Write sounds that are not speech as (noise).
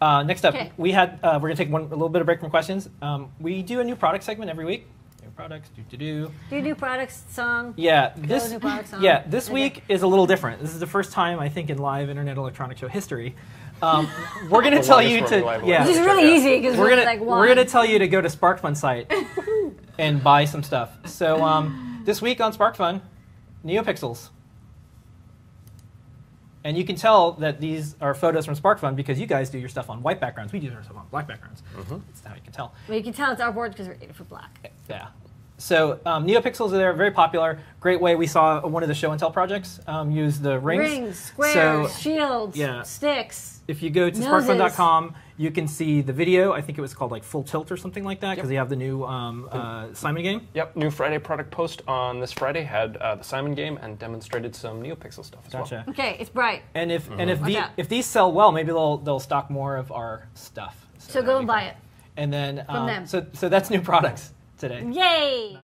Uh, next up, Okay. we had uh, we're gonna take one a little bit of break from questions. Um, we do a new product segment every week. New products, do do do. Do new products song? Yeah, this new products on. (laughs) yeah this Okay. week is a little different. This is the first time I think in live Internet Electronic Show history. Um, we're gonna (laughs) tell you to yeah. Which is really it easy because we're we're gonna like one. we're gonna tell you to go to SparkFun site (laughs) and buy some stuff. So um, this week on SparkFun, NeoPixels. And you can tell that these are photos from SparkFun because you guys do your stuff on white backgrounds. We do our stuff on black backgrounds. That's how you can tell. Well, you can tell it's our board because we're rated for black. Yeah. So um, NeoPixels are there, very popular. Great way. We saw one of the show and tell projects um, use the rings. Rings, squares, So shields, yeah. sticks. if you go to Noses. sparkfun.com, you can see the video. I think it was called like Full Tilt or something like that because Yep. you have the new um, uh, Simon game. Yep, new Friday product post on this Friday had uh, the Simon game and demonstrated some NeoPixel stuff as Gotcha. well. Okay, it's bright. And if and if the, if these sell well, maybe they'll they'll stock more of our stuff. So go and buy it. And then um, them. so so that's new products today. Yay!